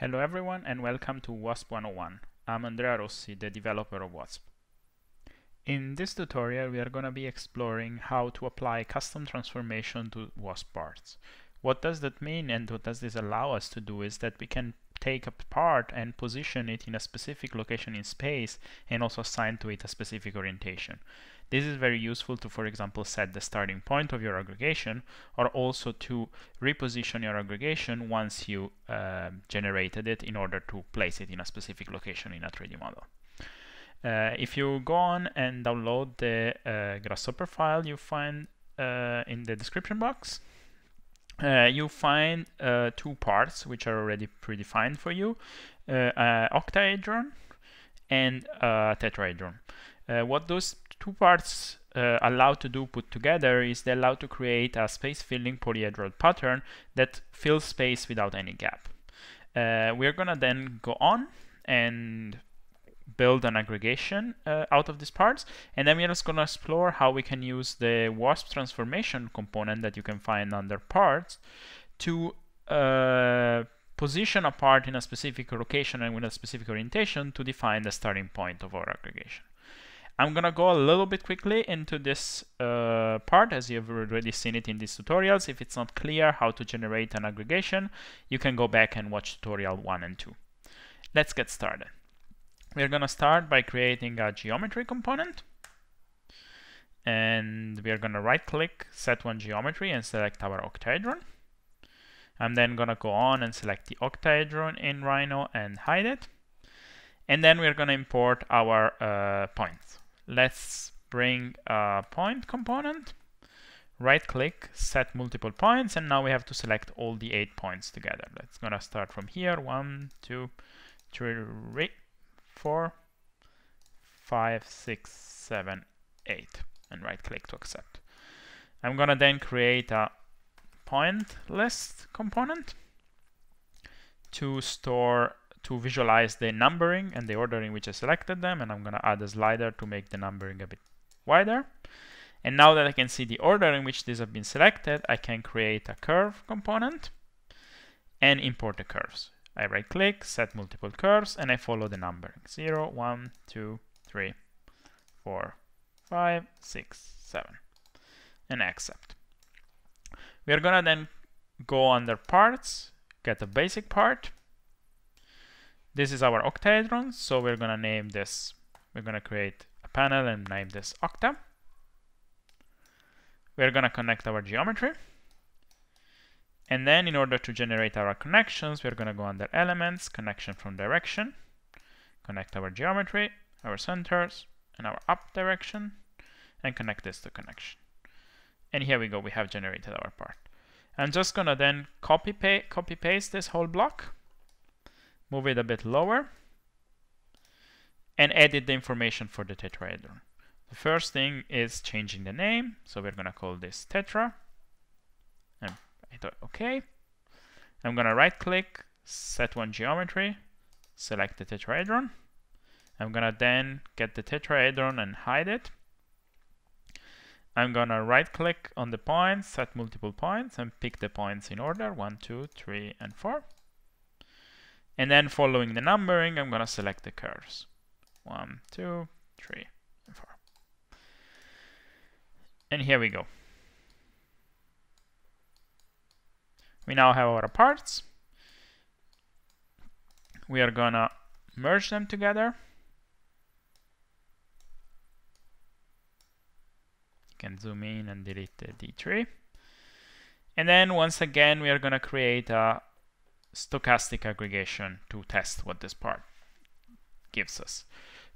Hello everyone and welcome to WASP 101. I'm Andrea Rossi, the developer of WASP. In this tutorial we are going to be exploring how to apply custom transformation to WASP parts. What does that mean and what does this allow us to do is that we can take a part and position it in a specific location in space and also assign to it a specific orientation. This is very useful to, for example, set the starting point of your aggregation or also to reposition your aggregation once you uh, generated it in order to place it in a specific location in a 3D model. Uh, if you go on and download the uh, Grasshopper file you find uh, in the description box, uh, you find uh, two parts which are already predefined for you, uh, octahedron and tetrahedron. what those two parts uh, allow to do put together is they allow to create a space filling polyhedral pattern that fills space without any gap. Uh, we're gonna then go on and build an aggregation uh, out of these parts and then we're just going to explore how we can use the WASP transformation component that you can find under parts to uh, position a part in a specific location and with a specific orientation to define the starting point of our aggregation. I'm gonna go a little bit quickly into this uh, part as you've already seen it in these tutorials. If it's not clear how to generate an aggregation, you can go back and watch tutorial 1 and 2. Let's get started. We're gonna start by creating a geometry component. And we're gonna right click, set one geometry and select our octahedron. I'm then gonna go on and select the octahedron in Rhino and hide it. And then we're gonna import our uh, points. Let's bring a point component right click, set multiple points, and now we have to select all the eight points together. Let's gonna start from here, one, two, three, four, five, six, seven, eight, and right click to accept. I'm gonna then create a point list component to store to visualize the numbering and the order in which I selected them and I'm gonna add a slider to make the numbering a bit wider and now that I can see the order in which these have been selected I can create a curve component and import the curves I right click, set multiple curves, and I follow the numbering. 0, 1, 2, 3, 4, 5, 6, 7, and accept. We are gonna then go under parts, get a basic part. This is our octahedron, so we're gonna name this, we're gonna create a panel and name this octa. We're gonna connect our geometry. And then in order to generate our connections, we're going to go under Elements, Connection from Direction, connect our geometry, our centers, and our up direction, and connect this to connection. And here we go, we have generated our part. I'm just going to then copy, copy paste this whole block, move it a bit lower, and edit the information for the tetrahedron. The first thing is changing the name, so we're going to call this tetra, and hit OK. I'm going to right click, set one geometry, select the tetrahedron. I'm going to then get the tetrahedron and hide it. I'm going to right click on the points, set multiple points, and pick the points in order 1, 2, 3, and 4. And then following the numbering, I'm going to select the curves 1, 2, 3, and 4. And here we go. We now have our parts. We are gonna merge them together. You can zoom in and delete the D3. And then once again, we are gonna create a stochastic aggregation to test what this part gives us.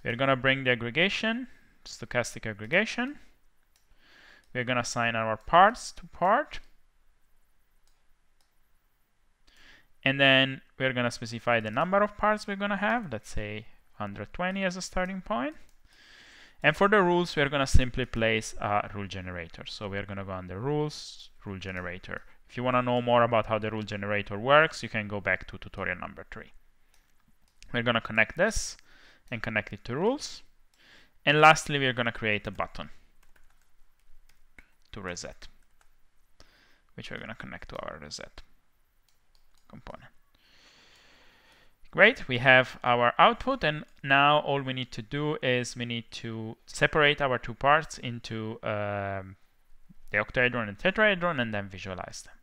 We're gonna bring the aggregation, stochastic aggregation. We're gonna assign our parts to part. And then we're going to specify the number of parts we're going to have. Let's say 120 as a starting point. And for the rules, we're going to simply place a rule generator. So we're going to go under rules, rule generator. If you want to know more about how the rule generator works, you can go back to tutorial number three. We're going to connect this and connect it to rules. And lastly, we're going to create a button to reset, which we're going to connect to our reset component. Great, we have our output and now all we need to do is we need to separate our two parts into um, the octahedron and tetrahedron and then visualize them.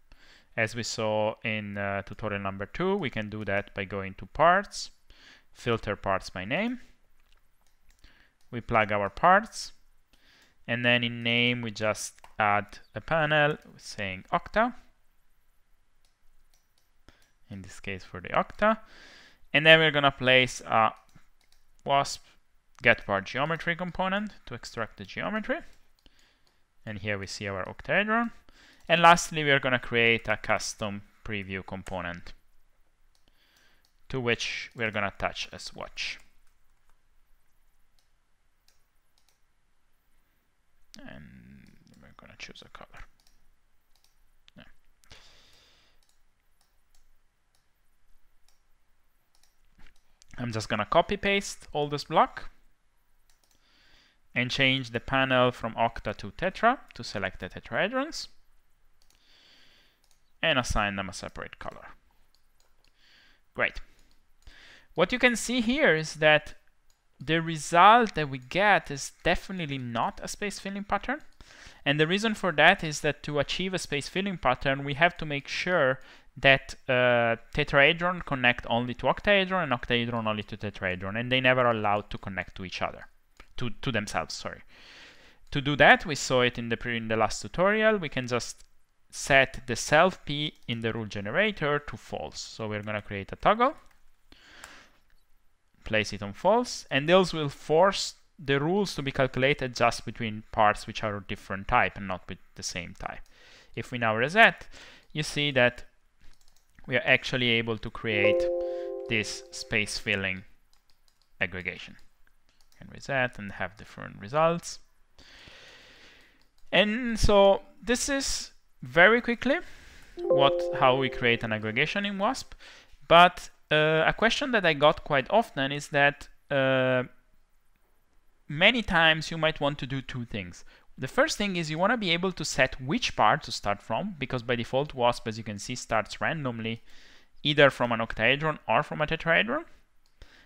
As we saw in uh, tutorial number two, we can do that by going to parts, filter parts by name. We plug our parts and then in name we just add a panel saying octa. In this case for the octa. And then we're gonna place a wasp get part geometry component to extract the geometry. And here we see our octahedron and lastly we're gonna create a custom preview component to which we're gonna attach a swatch. And we're gonna choose a color. I'm just gonna copy paste all this block and change the panel from octa to tetra to select the tetrahedrons and assign them a separate color. Great. What you can see here is that the result that we get is definitely not a space filling pattern. And the reason for that is that to achieve a space filling pattern, we have to make sure that uh, tetrahedron connect only to octahedron and octahedron only to tetrahedron, and they never allowed to connect to each other, to, to themselves, sorry. To do that, we saw it in the, in the last tutorial, we can just set the self p in the rule generator to false. So we're going to create a toggle, place it on false, and those will force the rules to be calculated just between parts which are different type and not with the same type. If we now reset, you see that we are actually able to create this space filling aggregation. And reset and have different results. And so this is very quickly what how we create an aggregation in WASP. But uh, a question that I got quite often is that uh, many times you might want to do two things. The first thing is you want to be able to set which part to start from, because by default WASP, as you can see, starts randomly either from an octahedron or from a tetrahedron.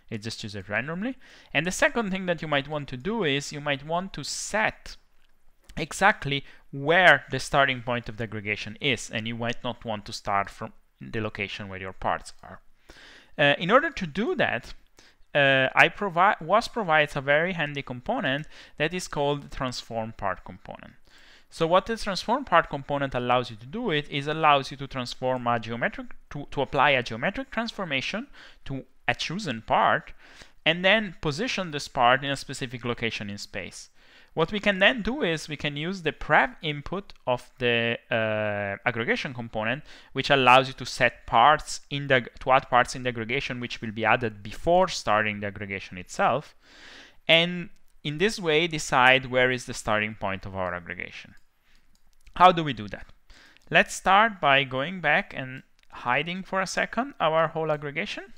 It just chooses randomly. And the second thing that you might want to do is you might want to set exactly where the starting point of the aggregation is, and you might not want to start from the location where your parts are. Uh, in order to do that, uh, I provide provides a very handy component that is called the transform part component. So what the transform part component allows you to do it is allows you to transform a geometric to, to apply a geometric transformation to a chosen part and then position this part in a specific location in space. What we can then do is we can use the prev input of the uh, aggregation component, which allows you to set parts in the to add parts in the aggregation, which will be added before starting the aggregation itself, and in this way decide where is the starting point of our aggregation. How do we do that? Let's start by going back and hiding for a second our whole aggregation.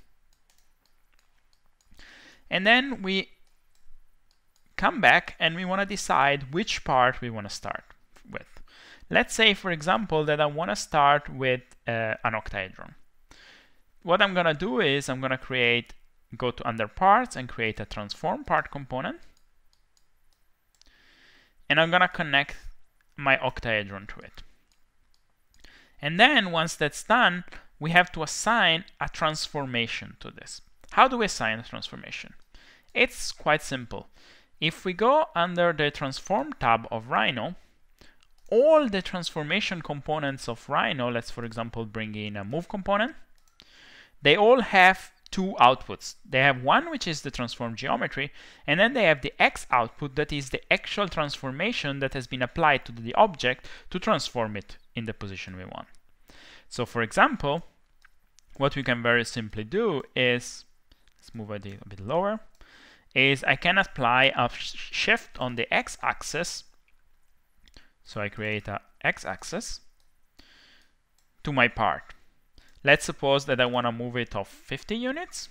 And then we come back and we want to decide which part we want to start with. Let's say, for example, that I want to start with uh, an octahedron. What I'm going to do is I'm going to create, go to under parts and create a transform part component. And I'm going to connect my octahedron to it. And then once that's done, we have to assign a transformation to this. How do we assign a transformation? It's quite simple. If we go under the Transform tab of Rhino, all the transformation components of Rhino, let's for example bring in a move component, they all have two outputs. They have one which is the transform geometry, and then they have the X output that is the actual transformation that has been applied to the object to transform it in the position we want. So for example, what we can very simply do is, let's move it a bit lower, is I can apply a shift on the x-axis. So I create a x-axis to my part. Let's suppose that I want to move it off 50 units.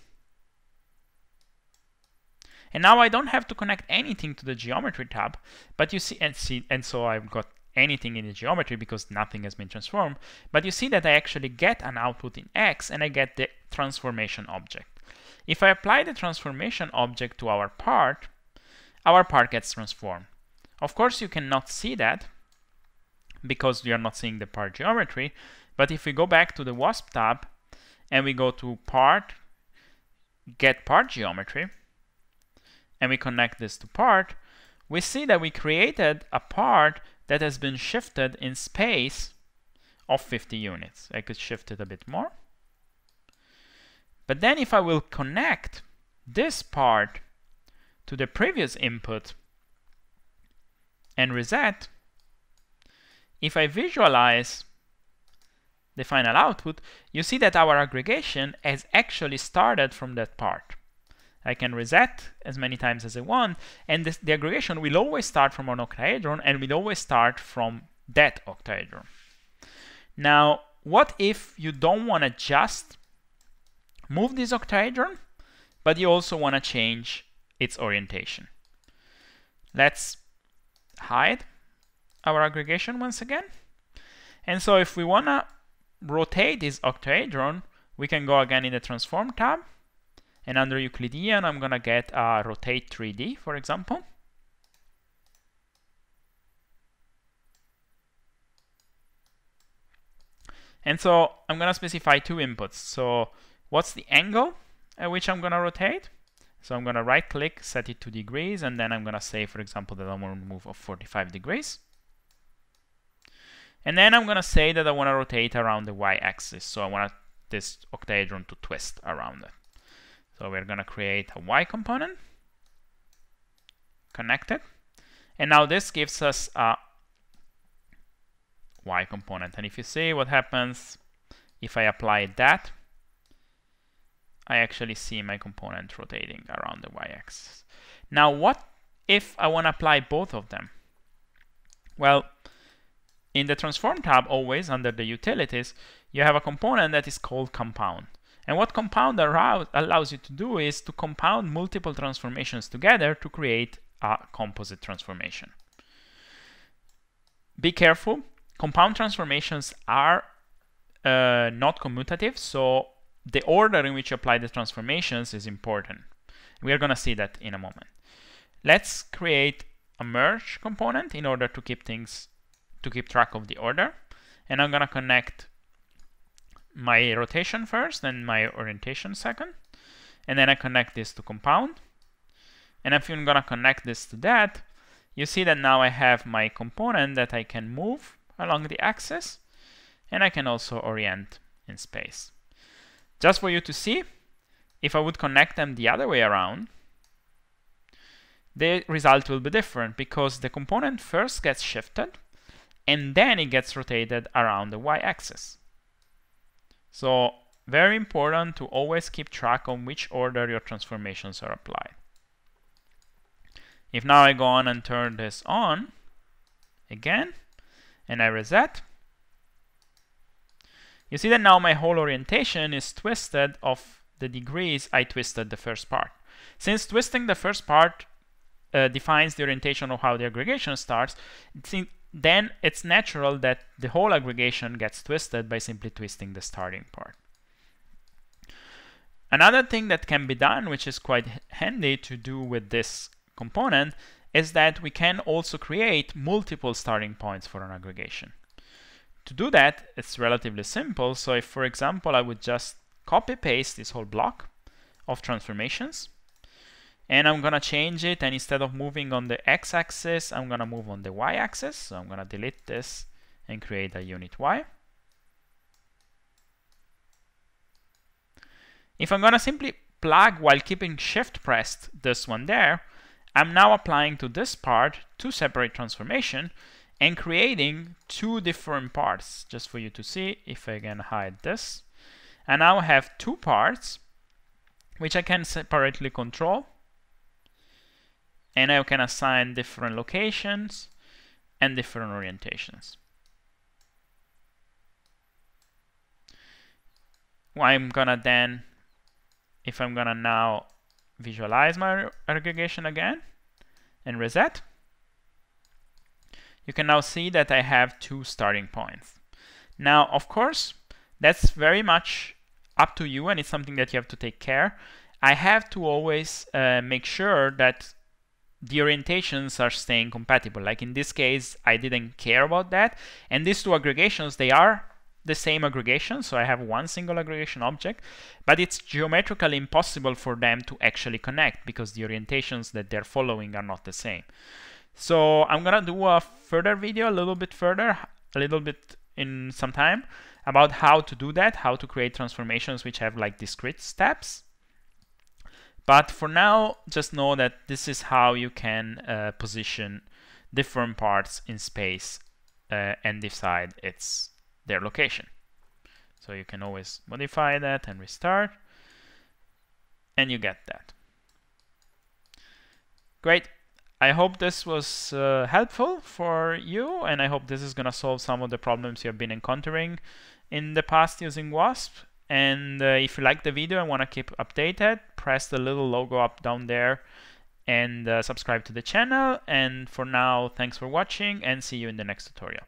And now I don't have to connect anything to the geometry tab, but you see, and see, and so I've got anything in the geometry because nothing has been transformed. But you see that I actually get an output in X and I get the transformation object. If I apply the transformation object to our part, our part gets transformed. Of course, you cannot see that because you are not seeing the part geometry. But if we go back to the WASP tab and we go to part, get part geometry, and we connect this to part, we see that we created a part that has been shifted in space of 50 units. I could shift it a bit more. But then if I will connect this part to the previous input and reset, if I visualize the final output, you see that our aggregation has actually started from that part. I can reset as many times as I want, and this, the aggregation will always start from an octahedron and will always start from that octahedron. Now, what if you don't want to just move this octahedron, but you also want to change its orientation? Let's hide our aggregation once again. And so if we want to rotate this octahedron, we can go again in the transform tab. And under Euclidean, I'm going to get a rotate 3D, for example. And so I'm going to specify two inputs. So what's the angle at which I'm going to rotate? So I'm going to right click, set it to degrees, and then I'm going to say, for example, that I want to move of 45 degrees. And then I'm going to say that I want to rotate around the y-axis. So I want this octahedron to twist around it. So we're going to create a y component, connect it. And now this gives us a y component. And if you see what happens if I apply that, I actually see my component rotating around the y-axis. Now what if I want to apply both of them? Well, in the transform tab, always under the utilities, you have a component that is called compound. And what compound allows you to do is to compound multiple transformations together to create a composite transformation. Be careful, compound transformations are uh, not commutative, so the order in which you apply the transformations is important. We are going to see that in a moment. Let's create a merge component in order to keep things to keep track of the order. And I'm going to connect my rotation first and my orientation second. And then I connect this to compound. And if I'm going to connect this to that, you see that now I have my component that I can move along the axis. And I can also orient in space. Just for you to see, if I would connect them the other way around, the result will be different because the component first gets shifted and then it gets rotated around the y-axis. So very important to always keep track on which order your transformations are applied. If now I go on and turn this on again and I reset, you see that now my whole orientation is twisted of the degrees I twisted the first part. Since twisting the first part uh, defines the orientation of how the aggregation starts, then it's natural that the whole aggregation gets twisted by simply twisting the starting part. Another thing that can be done, which is quite handy to do with this component, is that we can also create multiple starting points for an aggregation. To do that, it's relatively simple. So if, for example, I would just copy paste this whole block of transformations, and I'm gonna change it and instead of moving on the x-axis I'm gonna move on the y-axis so I'm gonna delete this and create a unit y if I'm gonna simply plug while keeping shift pressed this one there I'm now applying to this part two separate transformation and creating two different parts just for you to see if I can hide this. And now I have two parts which I can separately control. And I can assign different locations and different orientations. I'm gonna then, if I'm gonna now visualize my aggregation again and reset, you can now see that I have two starting points. Now, of course, that's very much up to you and it's something that you have to take care I have to always uh, make sure that the orientations are staying compatible. Like in this case, I didn't care about that. And these two aggregations, they are the same aggregation, so I have one single aggregation object, but it's geometrically impossible for them to actually connect because the orientations that they're following are not the same. So I'm gonna do a further video a little bit further, a little bit in some time, about how to do that, how to create transformations which have like discrete steps. But for now, just know that this is how you can uh, position different parts in space uh, and decide its their location. So you can always modify that and restart, and you get that. Great. I hope this was uh, helpful for you, and I hope this is going to solve some of the problems you have been encountering in the past using WASP. And uh, if you like the video and want to keep updated, press the little logo up down there and uh, subscribe to the channel. And for now, thanks for watching and see you in the next tutorial.